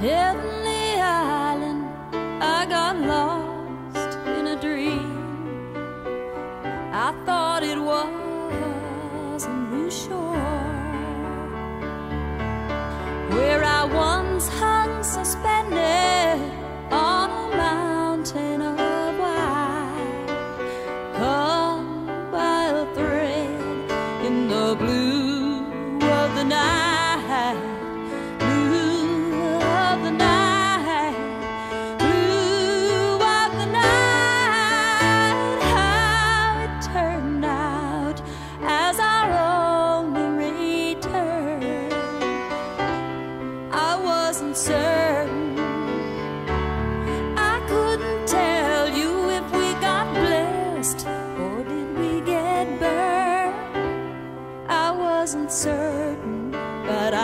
heavenly island, I got lost in a dream. I thought it was a new shore.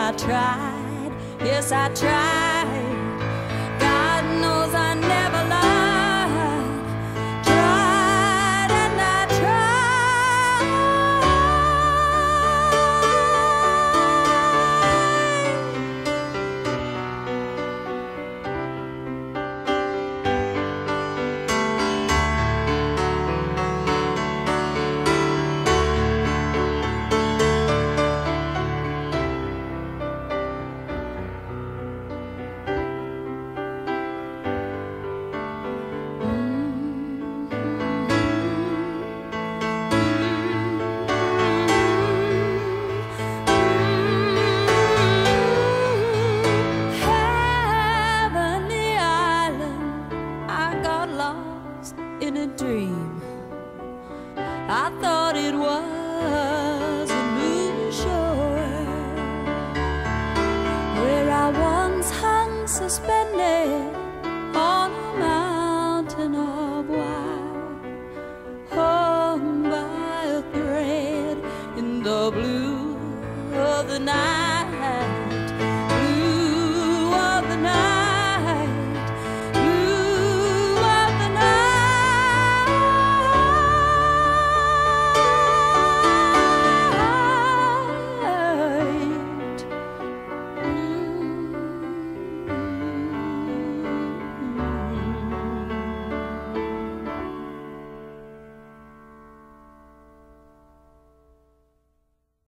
I tried. Yes, I tried. dream. I thought it was a new shore where I once hung suspended on a mountain of wire, hung by a thread in the blue of the night.